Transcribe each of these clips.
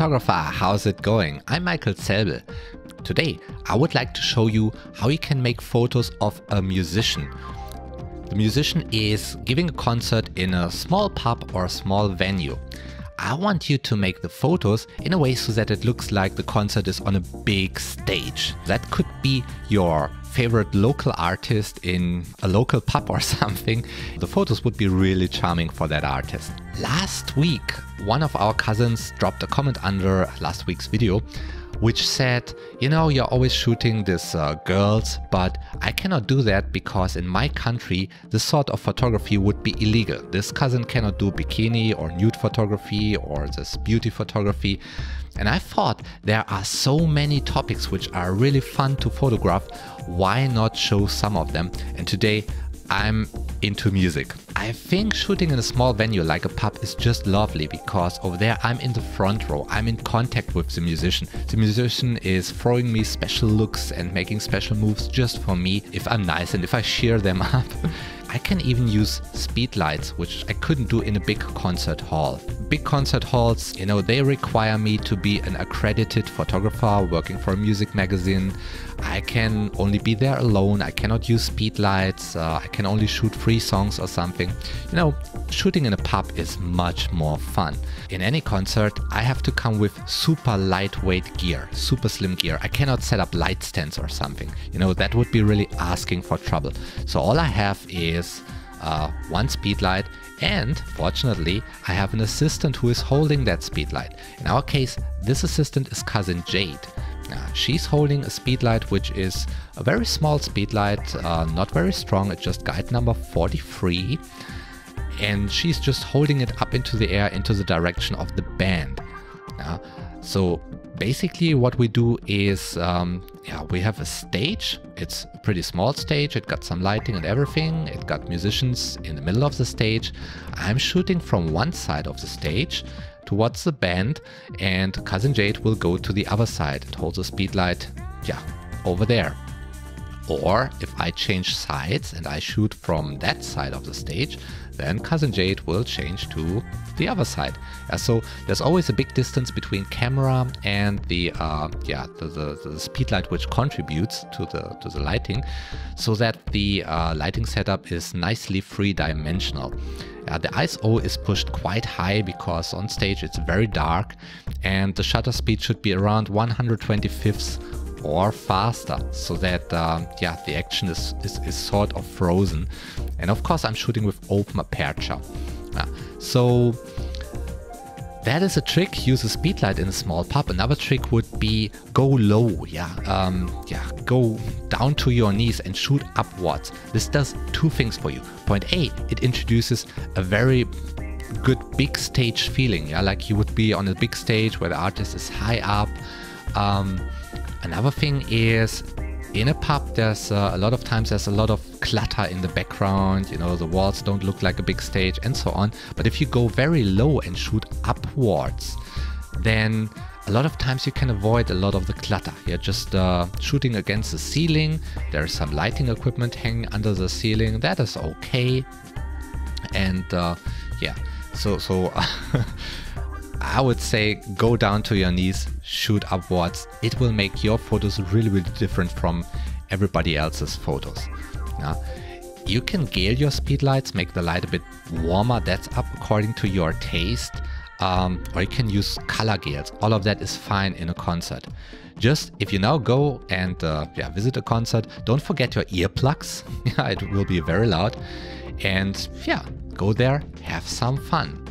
photographer, how's it going? I'm Michael Zelbel. Today I would like to show you how you can make photos of a musician. The musician is giving a concert in a small pub or a small venue. I want you to make the photos in a way so that it looks like the concert is on a big stage. That could be your favorite local artist in a local pub or something. The photos would be really charming for that artist. Last week, one of our cousins dropped a comment under last week's video which said, you know, you're always shooting these uh, girls, but I cannot do that because in my country, this sort of photography would be illegal. This cousin cannot do bikini or nude photography or this beauty photography. And I thought there are so many topics which are really fun to photograph. Why not show some of them? And today I'm into music. I think shooting in a small venue like a pub is just lovely because over there I'm in the front row. I'm in contact with the musician. The musician is throwing me special looks and making special moves just for me if I'm nice and if I cheer them up. I can even use speed lights, which I couldn't do in a big concert hall. Big concert halls, you know, they require me to be an accredited photographer working for a music magazine. I can only be there alone. I cannot use speed lights. Uh, I can only shoot three songs or something. You know, shooting in a pub is much more fun. In any concert, I have to come with super lightweight gear, super slim gear. I cannot set up light stands or something. You know, that would be really asking for trouble. So all I have is uh, one speedlight and fortunately I have an assistant who is holding that speedlight. In our case this assistant is cousin Jade. Uh, she's holding a speedlight which is a very small speedlight, uh, not very strong, it's just guide number 43 and she's just holding it up into the air into the direction of the band. Uh, so basically what we do is, um, yeah, we have a stage. It's a pretty small stage. It got some lighting and everything. It got musicians in the middle of the stage. I'm shooting from one side of the stage towards the band and Cousin Jade will go to the other side. It holds a speed light, yeah, over there. Or if I change sides and I shoot from that side of the stage, then Cousin Jade will change to the other side. Uh, so there's always a big distance between camera and the uh, yeah the, the, the speed light which contributes to the to the lighting, so that the uh, lighting setup is nicely three-dimensional. Uh, the ISO is pushed quite high because on stage it's very dark and the shutter speed should be around 125ths or faster so that uh, yeah the action is, is, is, sort of frozen. And of course I'm shooting with open aperture. Uh, so that is a trick. Use a speedlight in a small pub. Another trick would be go low. Yeah um, yeah go down to your knees and shoot upwards. This does two things for you. Point A it introduces a very good big stage feeling. Yeah like you would be on a big stage where the artist is high up. Um, Another thing is in a pub there's uh, a lot of times there's a lot of clutter in the background you know the walls don't look like a big stage and so on. But if you go very low and shoot upwards then a lot of times you can avoid a lot of the clutter. You're just uh, shooting against the ceiling. There's some lighting equipment hanging under the ceiling. That is okay. And uh, yeah. So so I would say go down to your knees, shoot upwards. It will make your photos really, really different from everybody else's photos. You can gale your speedlights, make the light a bit warmer. That's up according to your taste. Um, or you can use color gales. All of that is fine in a concert. Just if you now go and uh, yeah, visit a concert, don't forget your earplugs. it will be very loud. And yeah, go there, have some fun.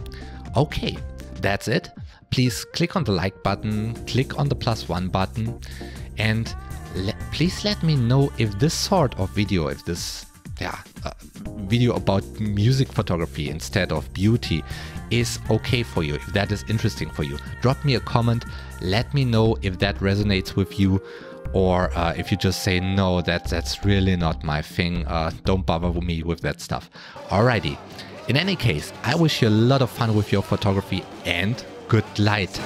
Okay, that's it. Please click on the like button, click on the plus one button, and le please let me know if this sort of video, if this yeah, uh, video about music photography instead of beauty is okay for you, if that is interesting for you. Drop me a comment, let me know if that resonates with you or uh, if you just say no, that, that's really not my thing, uh, don't bother me with that stuff. Alrighty. In any case, I wish you a lot of fun with your photography and good light.